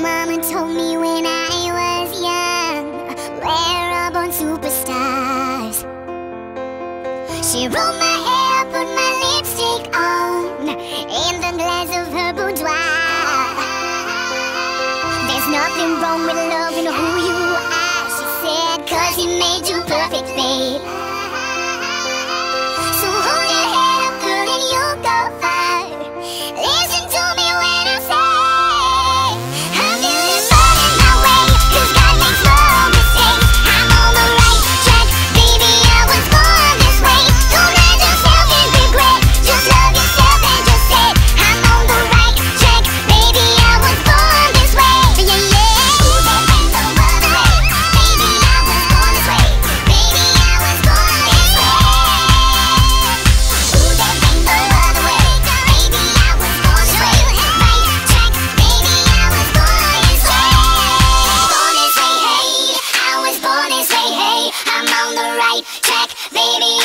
mama told me when I was young Wear up born superstars. She rolled my hair, put my lipstick on In the glass of her boudoir. There's nothing wrong with loving who you are She said, cause it made you baby.